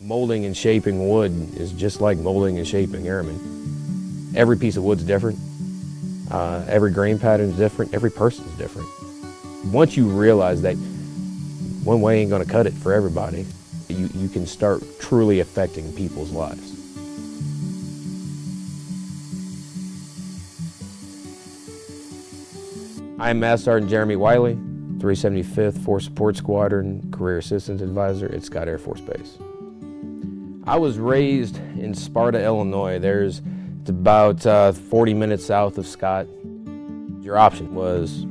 Molding and shaping wood is just like molding and shaping airmen. Every piece of wood's different. Uh, every grain pattern is different. Every person's different. Once you realize that one way ain't gonna cut it for everybody, you, you can start truly affecting people's lives. I'm Master Sergeant Jeremy Wiley, 375th Force Support Squadron, Career Assistance Advisor at Scott Air Force Base. I was raised in Sparta, Illinois. There's it's about uh, 40 minutes south of Scott. Your option was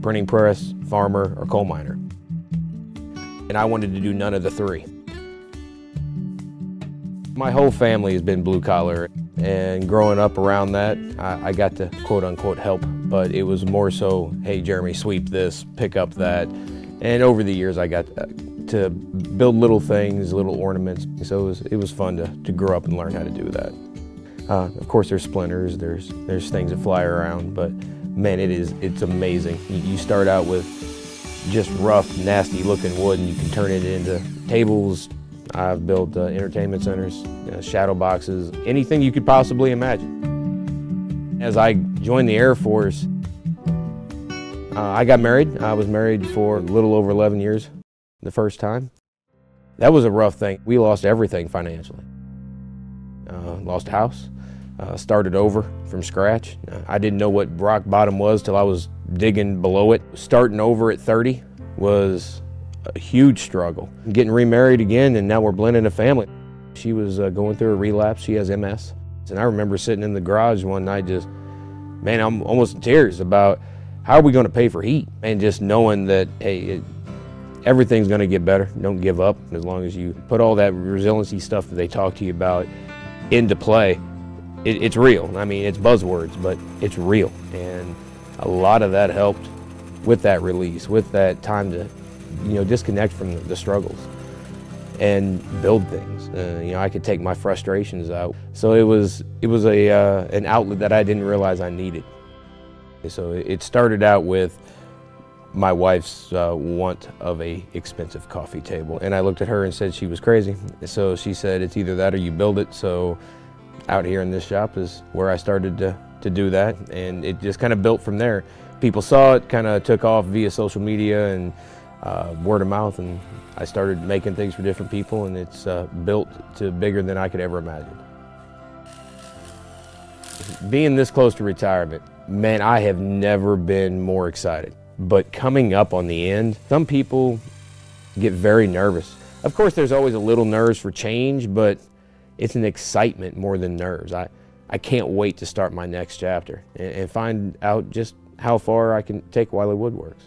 printing press, farmer, or coal miner. And I wanted to do none of the three. My whole family has been blue collar, and growing up around that, I, I got to quote unquote help, but it was more so, hey, Jeremy, sweep this, pick up that. And over the years, I got uh, to build little things, little ornaments. So it was, it was fun to, to grow up and learn how to do that. Uh, of course, there's splinters, there's, there's things that fly around, but man, it is, it's amazing. You, start out with just rough, nasty looking wood and you can turn it into tables, I've built uh, entertainment centers, uh, shadow boxes, anything you could possibly imagine. As I joined the Air Force, uh, I got married. I was married for a little over 11 years the first time. That was a rough thing. We lost everything financially. Uh, lost a house, uh, started over from scratch. Uh, I didn't know what rock bottom was till I was digging below it. Starting over at 30 was a huge struggle. Getting remarried again, and now we're blending a family. She was uh, going through a relapse. She has MS. And I remember sitting in the garage one night just, man, I'm almost in tears about how are we going to pay for heat? And just knowing that, hey, it, everything's going to get better. Don't give up as long as you put all that resiliency stuff that they talk to you about into play. It, it's real. I mean, it's buzzwords, but it's real. And a lot of that helped with that release, with that time to you know, disconnect from the, struggles and build things. Uh, you know, I could take my frustrations out. So it was, it was a, uh, an outlet that I didn't realize I needed. So it started out with my wife's uh, want of a expensive coffee table. And I looked at her and said she was crazy. So she said, it's either that or you build it. So out here in this shop is where I started to, to do that. And it just kind of built from there. People saw it, kind of took off via social media and uh, word of mouth and I started making things for different people and it's uh, built to bigger than I could ever imagine. Being this close to retirement, man, I have never been more excited. But coming up on the end, some people get very nervous. Of course, there's always a little nerves for change, but it's an excitement more than nerves. I, I can't wait to start my next chapter and, and find out just how far I can take Wiley Woodworks.